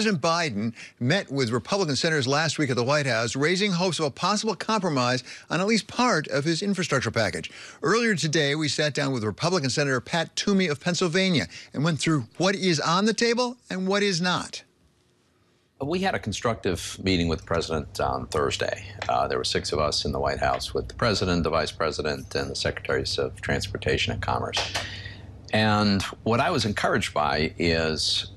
President Biden met with Republican senators last week at the White House, raising hopes of a possible compromise on at least part of his infrastructure package. Earlier today, we sat down with Republican Senator Pat Toomey of Pennsylvania and went through what is on the table and what is not. We had a constructive meeting with the president on Thursday. Uh, there were six of us in the White House with the president, the vice president, and the secretaries of transportation and commerce. And what I was encouraged by is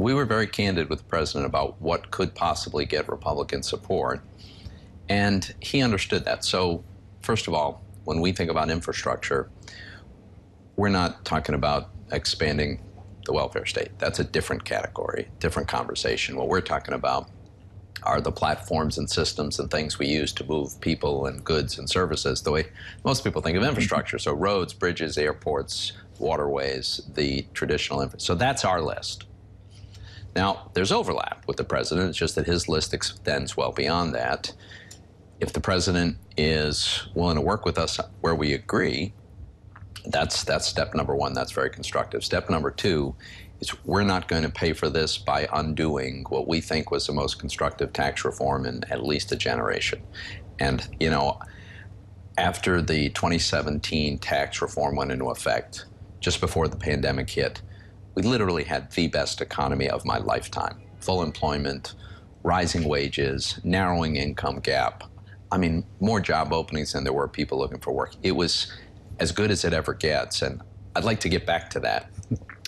we were very candid with the president about what could possibly get Republican support, and he understood that. So, first of all, when we think about infrastructure, we're not talking about expanding the welfare state. That's a different category, different conversation. What we're talking about are the platforms and systems and things we use to move people and goods and services the way most people think of mm-hmm. infrastructure. So roads, bridges, airports, waterways, the traditional infrastructure. So that's our list. Now, there's overlap with the president. It's just that his list extends well beyond that. If the president is willing to work with us where we agree, that's that's step number one. That's very constructive. Step number two is we're not going to pay for this by undoing what we think was the most constructive tax reform in at least a generation. And you know, after the 2017 tax reform went into effect, just before the pandemic hit, we literally had the best economy of my lifetime. Full employment, rising wages, narrowing income gap. I mean, more job openings than there were people looking for work. It was as good as it ever gets, and I'd like to get back to that.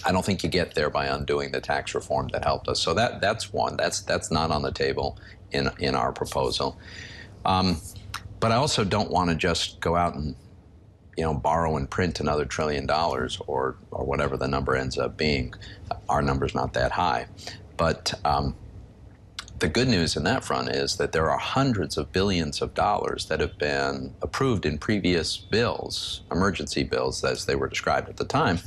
I don't think you get there by undoing the tax reform that helped us. So that that's one. That's that's not on the table in in our proposal. Um, but I also don't want to just go out and you know, borrow and print another trillion dollars or, or whatever the number ends up being. Our number's not that high. But um, the good news in that front is that there are hundreds of billions of dollars that have been approved in previous bills, emergency bills as they were described at the time.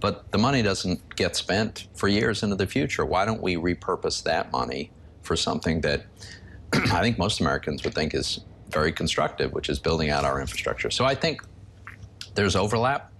But the money doesn't get spent for years into the future. Why don't we repurpose that money for something that I think most Americans would think is very constructive, which is building out our infrastructure. So I think there's overlap.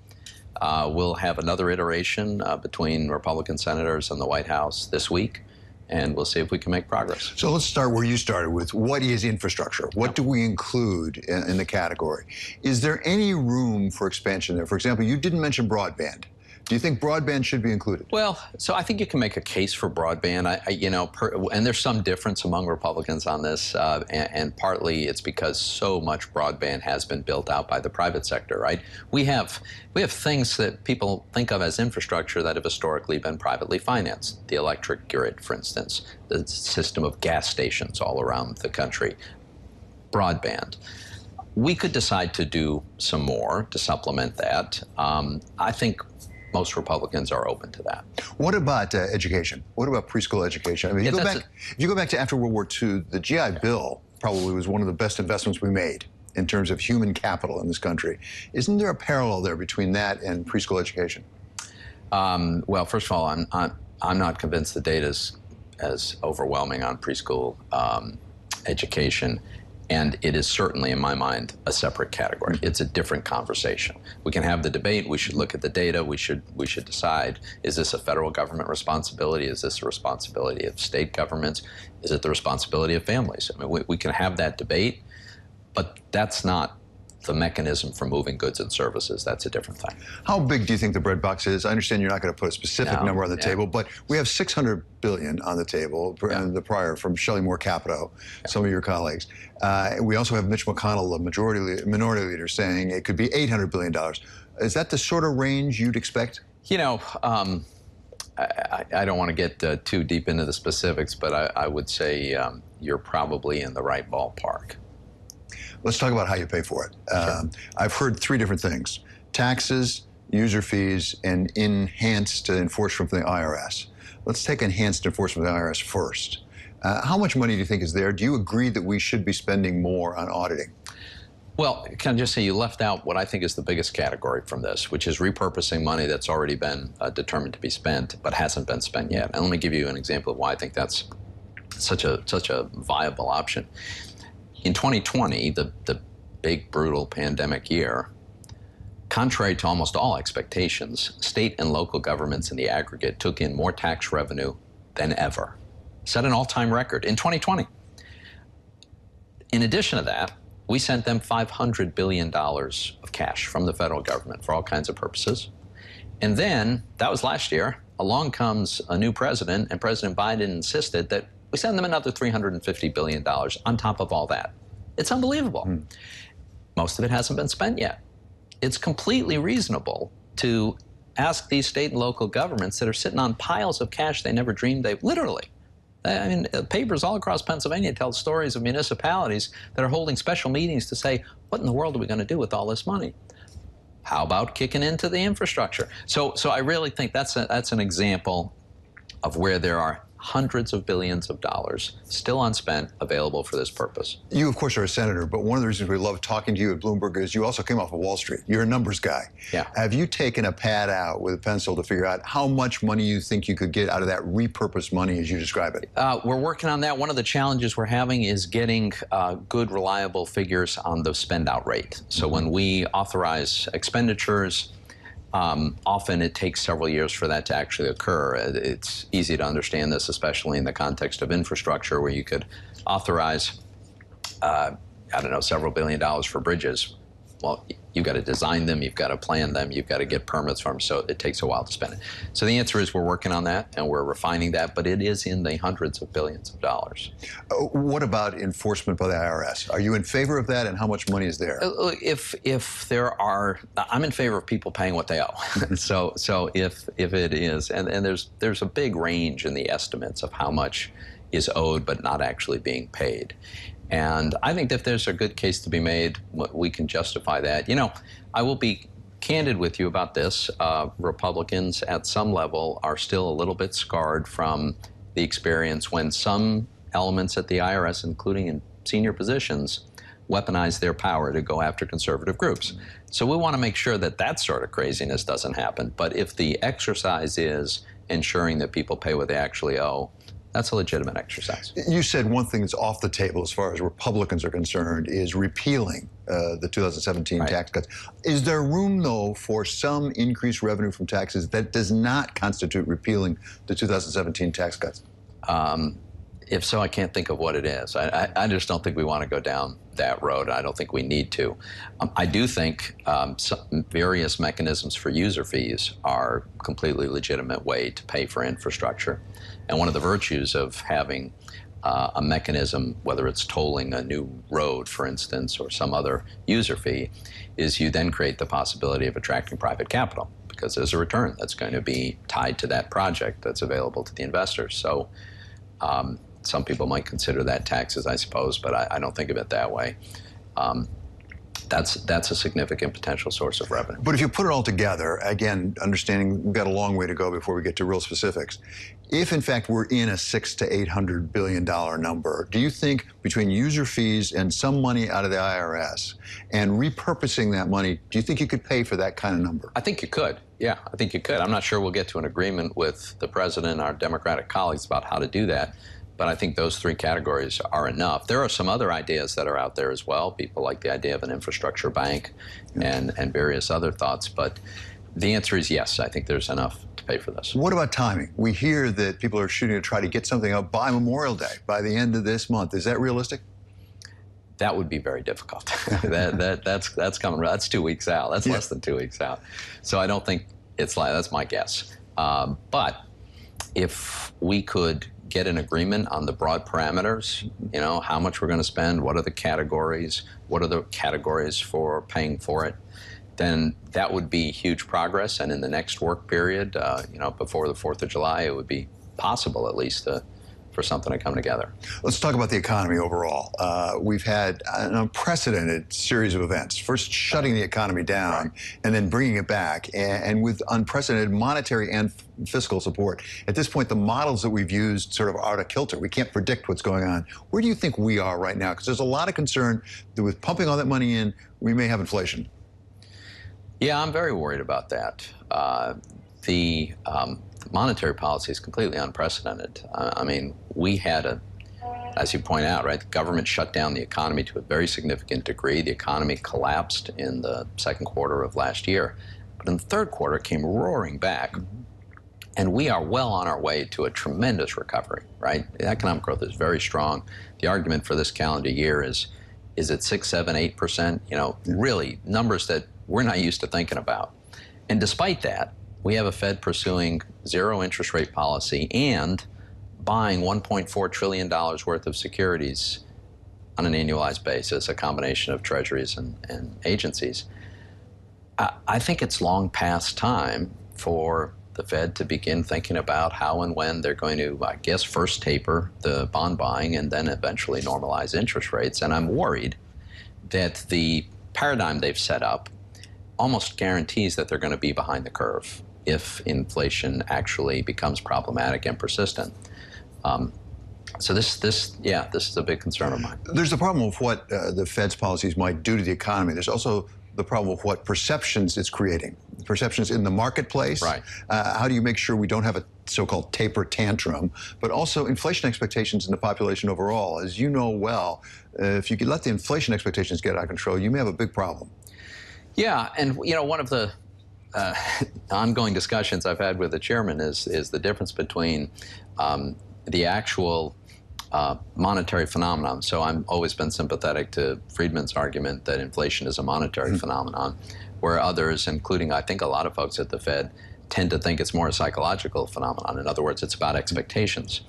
Uh, we'll have another iteration uh, between Republican senators and the White House this week, and we'll see if we can make progress. So let's start where you started with what is infrastructure? What do we include in, in the category? Is there any room for expansion there? For example, you didn't mention broadband. Do you think broadband should be included? Well, so I think you can make a case for broadband. I, I you know, per, and there's some difference among Republicans on this, uh, and, and, partly it's because so much broadband has been built out by the private sector. Right? We have we have things that people think of as infrastructure that have historically been privately financed. The electric grid, for instance, the system of gas stations all around the country, broadband we could decide to do some more to supplement that. Um, I think most Republicans are open to that. What about uh, education? What about preschool education? I mean, yeah, you go back, a, if you go back to after World War II, the GI yeah. Bill probably was one of the best investments we made in terms of human capital in this country. Isn't there a parallel there between that and preschool education? Um, well, first of all, I'm, I'm, I'm not convinced the data is as overwhelming on preschool um, education. And it is certainly, in my mind, a separate category. Mm-hmm. It's a different conversation. We can have the debate. We should look at the data. We should we should decide: is this a federal government responsibility? Is this a responsibility of state governments? Is it the responsibility of families? I mean, we, we can have that debate, but that's not the mechanism for moving goods and services, that's a different thing. How big do you think the bread box is? I understand you're not going to put a specific no, number on the yeah. table, but we have 600 billion on the table, yeah. the prior from Shelley Moore Capito, yeah. some of your colleagues. Uh, we also have Mitch McConnell, the majority minority leader, saying it could be 800 billion dollars. Is that the sort of range you'd expect? You know. Um, I, I, don't want to get uh, too deep into the specifics, but I, I would say um, you're probably in the right ballpark. Let's talk about how you pay for it. Sure. Um, I've heard three different things taxes, user fees, and enhanced enforcement from the IRS. Let's take enhanced enforcement from the IRS first. Uh, how much money do you think is there? Do you agree that we should be spending more on auditing? Well, can I just say you left out what I think is the biggest category from this, which is repurposing money that's already been uh, determined to be spent but hasn't been spent yet. And let me give you an example of why I think that's such a such a viable option. In 2020, the, the big, brutal pandemic year, contrary to almost all expectations, state and local governments in the aggregate took in more tax revenue than ever. set an all-time record in 2020. In addition to that, we sent them $500 billion of cash from the federal government for all kinds of purposes. And then, that was last year, along comes a new president, and President Biden insisted that we send them another $350 billion on top of all that. It's unbelievable. Mm. Most of it hasn't been spent yet. It's completely reasonable to ask these state and local governments that are sitting on piles of cash they never dreamed they literally. I mean, uh, papers all across Pennsylvania tell stories of municipalities that are holding special meetings to say, what in the world are we going to do with all this money? How about kicking into the infrastructure? So, so I really think that's, a, that's an example of where there are hundreds of billions of dollars still unspent available for this purpose. You, of course, are a senator, but one of the reasons we love talking to you at Bloomberg is you also came off of Wall Street. You're a numbers guy. Yeah. Have you taken a pad out with a pencil to figure out how much money you think you could get out of that repurposed money as you describe it? Uh, we're working on that. One of the challenges we're having is getting uh, good, reliable figures on the spend out rate. So mm -hmm. when we authorize expenditures, um, often it takes several years for that to actually occur. It's easy to understand this, especially in the context of infrastructure, where you could authorize, uh, I don't know, several billion dollars for bridges well, you've got to design them, you've got to plan them, you've got to get permits for them, so it takes a while to spend it. So the answer is we're working on that and we're refining that, but it is in the hundreds of billions of dollars. Uh, what about enforcement by the IRS? Are you in favor of that and how much money is there? Uh, if, if there are, I'm in favor of people paying what they owe. so so if, if it is, and, and there's, there's a big range in the estimates of how much is owed but not actually being paid. And I think if there's a good case to be made, we can justify that. You know, I will be candid with you about this. Uh, Republicans at some level are still a little bit scarred from the experience when some elements at the IRS, including in senior positions, weaponize their power to go after conservative groups. So we want to make sure that that sort of craziness doesn't happen. But if the exercise is ensuring that people pay what they actually owe, that's a legitimate exercise. You said one thing that's off the table as far as Republicans are concerned is repealing uh, the 2017 right. tax cuts. Is there room, though, for some increased revenue from taxes that does not constitute repealing the 2017 tax cuts? Um, if so, I can't think of what it is. I, I, I, just don't think we want to go down that road. I don't think we need to. Um, I do think um, various mechanisms for user fees are a completely legitimate way to pay for infrastructure. And one of the virtues of having uh, a mechanism, whether it's tolling a new road, for instance, or some other user fee, is you then create the possibility of attracting private capital because there's a return that's going to be tied to that project that's available to the investors. So um, some people might consider that taxes, I suppose, but I, I don't think of it that way. Um, that's that's a significant potential source of revenue. But if you put it all together, again, understanding we've got a long way to go before we get to real specifics. If in fact we're in a six to eight hundred billion dollar number, do you think between user fees and some money out of the IRS and repurposing that money, do you think you could pay for that kind of number? I think you could. Yeah, I think you could. I'm not sure we'll get to an agreement with the president and our Democratic colleagues about how to do that but I think those three categories are enough. There are some other ideas that are out there as well. People like the idea of an infrastructure bank and, and various other thoughts, but the answer is yes. I think there's enough to pay for this. What about timing? We hear that people are shooting to try to get something up by Memorial Day, by the end of this month. Is that realistic? That would be very difficult. that, that, that's, that's coming, that's two weeks out. That's yeah. less than two weeks out. So I don't think it's like, that's my guess. Um, but if we could get an agreement on the broad parameters, you know, how much we're going to spend, what are the categories, what are the categories for paying for it, then that would be huge progress. And in the next work period, uh, you know, before the 4th of July, it would be possible at least to for something to come together. Let's talk about the economy overall. Uh, we've had an unprecedented series of events. First, shutting the economy down, right. and then bringing it back, and, and, with unprecedented monetary and fiscal support. At this point, the models that we've used sort of are out of kilter. We can't predict what's going on. Where do you think we are right now? Because there's a lot of concern that with pumping all that money in, we may have inflation. Yeah, I'm very worried about that. Uh, the um, monetary policy is completely unprecedented. I mean, we had a, as you point out, right, the government shut down the economy to a very significant degree. The economy collapsed in the second quarter of last year. But in the third quarter, it came roaring back. Mm-hmm. and we are well on our way to a tremendous recovery, right? The economic growth is very strong. The argument for this calendar year is is it six, seven, eight percent? You know, really numbers that we're not used to thinking about. And despite that, we have a Fed pursuing zero interest rate policy and buying $1.4 trillion worth of securities on an annualized basis, a combination of treasuries and, and agencies. I, I think it's long past time for the Fed to begin thinking about how and when they're going to, I guess, first taper the bond buying and then eventually normalize interest rates. And I'm worried that the paradigm they've set up almost guarantees that they're going to be behind the curve if inflation actually becomes problematic and persistent. Um, so this, this, yeah, this is a big concern of mine. There's the problem of what uh, the Fed's policies might do to the economy. There's also the problem of what perceptions it's creating. Perceptions in the marketplace. Right. Uh, how do you make sure we don't have a so-called taper tantrum, but also inflation expectations in the population overall? As you know well, uh, if you let the inflation expectations get out of control, you may have a big problem. Yeah, and you know one of the uh, ongoing discussions I've had with the chairman is is the difference between um, the actual uh, monetary phenomenon. So I've always been sympathetic to Friedman's argument that inflation is a monetary mm-hmm. phenomenon, where others, including I think a lot of folks at the Fed, tend to think it's more a psychological phenomenon. In other words, it's about expectations.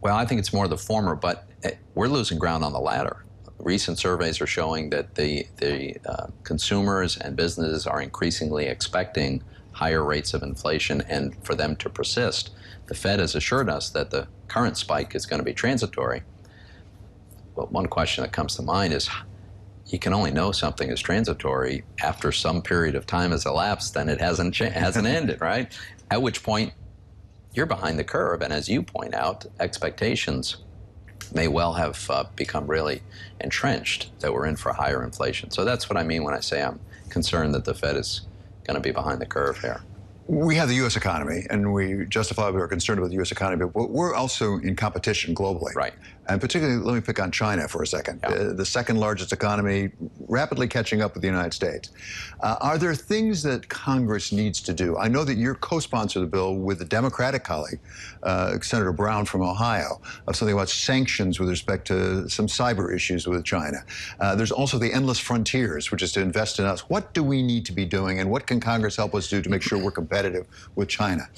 Well, I think it's more the former, but eh, we're losing ground on the latter. Recent surveys are showing that the, the uh, consumers and businesses are increasingly expecting higher rates of inflation and for them to persist. The Fed has assured us that the current spike is going to be transitory. But one question that comes to mind is you can only know something is transitory after some period of time has elapsed and it hasn't hasn't ended, right? At which point you're behind the curve, and as you point out, expectations may well have uh, become really entrenched that we're in for higher inflation. So that's what I mean when I say I'm concerned that the Fed is going to be behind the curve here. We have the U.S. economy, and we justifiably are concerned about the U.S. economy, but we're also in competition globally. Right. And particularly, let me pick on China for a second. Yeah. Uh, the second largest economy, rapidly catching up with the United States. Uh, are there things that Congress needs to do? I know that you're co-sponsor the bill with a Democratic colleague, uh, Senator Brown from Ohio, of something about sanctions with respect to some cyber issues with China. Uh, there's also the endless frontiers, which is to invest in us. What do we need to be doing, and what can Congress help us do to make sure we're competitive with China?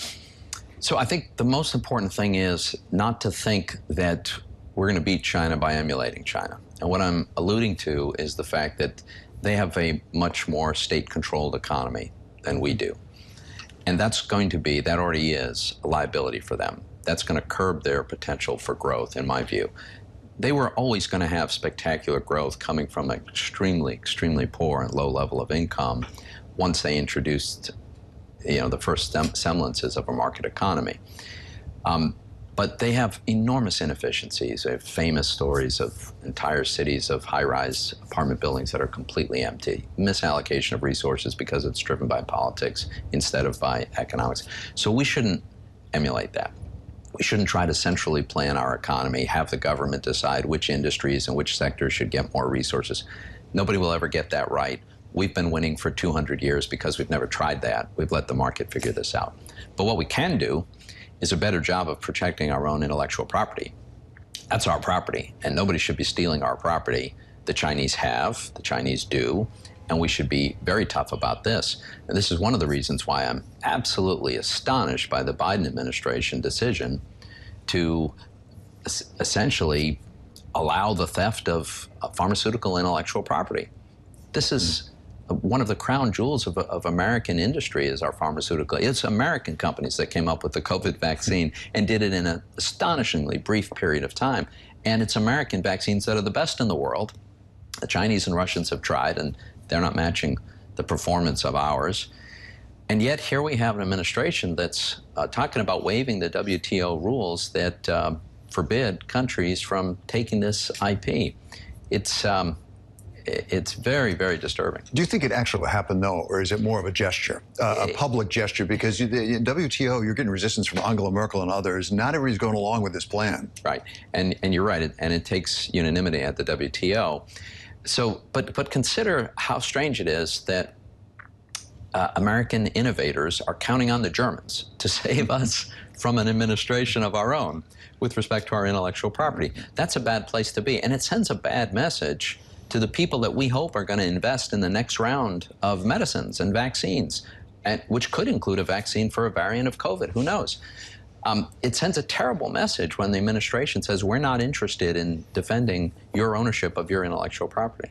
So I think the most important thing is not to think that we're going to beat China by emulating China. And what I'm alluding to is the fact that they have a much more state-controlled economy than we do. And that's going to be, that already is, a liability for them. That's going to curb their potential for growth, in my view. They were always going to have spectacular growth coming from an extremely, extremely poor and low level of income once they introduced you know, the first semblances of a market economy. Um, but they have enormous inefficiencies. They have famous stories of entire cities of high-rise apartment buildings that are completely empty, misallocation of resources because it's driven by politics instead of by economics. So we shouldn't emulate that. We shouldn't try to centrally plan our economy, have the government decide which industries and which sectors should get more resources. Nobody will ever get that right. We've been winning for 200 years because we've never tried that. We've let the market figure this out. But what we can do is a better job of protecting our own intellectual property. That's our property, and nobody should be stealing our property. The Chinese have, the Chinese do, and we should be very tough about this. And this is one of the reasons why I'm absolutely astonished by the Biden administration decision to essentially allow the theft of pharmaceutical intellectual property. This is one of the crown jewels of, of, American industry is our pharmaceutical. It's American companies that came up with the COVID vaccine and did it in an astonishingly brief period of time. And it's American vaccines that are the best in the world. The Chinese and Russians have tried, and they're not matching the performance of ours. And yet, here we have an administration that's uh, talking about waiving the WTO rules that uh, forbid countries from taking this IP. It's um, it's very, very disturbing. Do you think it actually will happen, though, or is it more of a gesture, uh, a public gesture? Because you, in WTO, you're getting resistance from Angela Merkel and others. Not everybody's going along with this plan. Right, and and you're right, and it takes unanimity at the WTO. So, but but consider how strange it is that uh, American innovators are counting on the Germans to save us from an administration of our own with respect to our intellectual property. That's a bad place to be, and it sends a bad message to the people that we hope are going to invest in the next round of medicines and vaccines, and, which could include a vaccine for a variant of COVID. Who knows? Um, it sends a terrible message when the administration says we're not interested in defending your ownership of your intellectual property.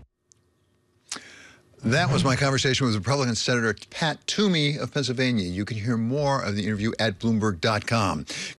That was my conversation with Republican Senator Pat Toomey of Pennsylvania. You can hear more of the interview at Bloomberg.com.